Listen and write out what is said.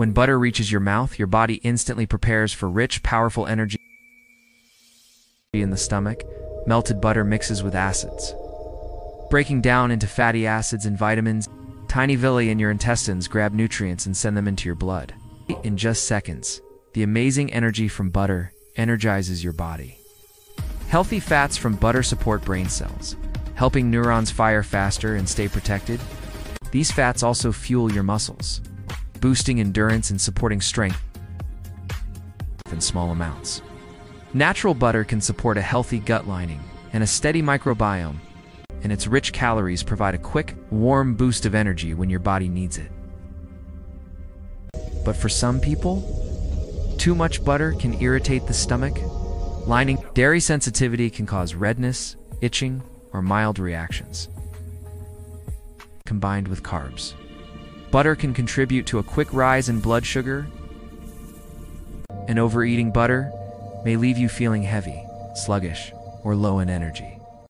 When butter reaches your mouth, your body instantly prepares for rich, powerful energy in the stomach. Melted butter mixes with acids, breaking down into fatty acids and vitamins. Tiny villi in your intestines grab nutrients and send them into your blood. In just seconds, the amazing energy from butter energizes your body. Healthy fats from butter support brain cells, helping neurons fire faster and stay protected. These fats also fuel your muscles, boosting endurance and supporting strength in small amounts. Natural butter can support a healthy gut lining and a steady microbiome, and its rich calories provide a quick, warm boost of energy when your body needs it. But for some people, too much butter can irritate the stomach lining. Dairy sensitivity can cause redness, itching, or mild reactions. Combined with carbs. Butter can contribute to a quick rise in blood sugar, and overeating butter may leave you feeling heavy, sluggish, or low in energy.